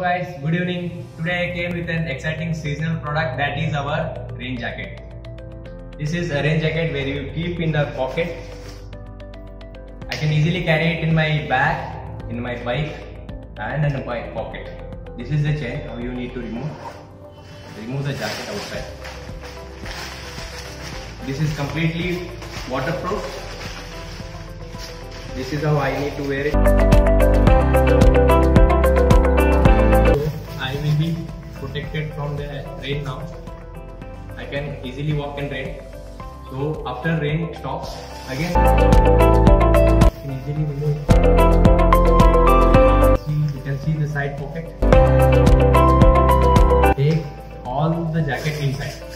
Guys, good evening. Today I came with an exciting seasonal product that is our rain jacket. This is a rain jacket where you keep in the pocket. I can easily carry it in my bag, in my bike and in my pocket. This is the chain how you need to remove. Remove the jacket outside. This is completely waterproof. This is how I need to wear it. Protected from the rain now. I can easily walk in rain. So after rain stops, again I can easily remove. See, you can see the side pocket. Take all the jacket inside.